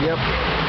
Yep.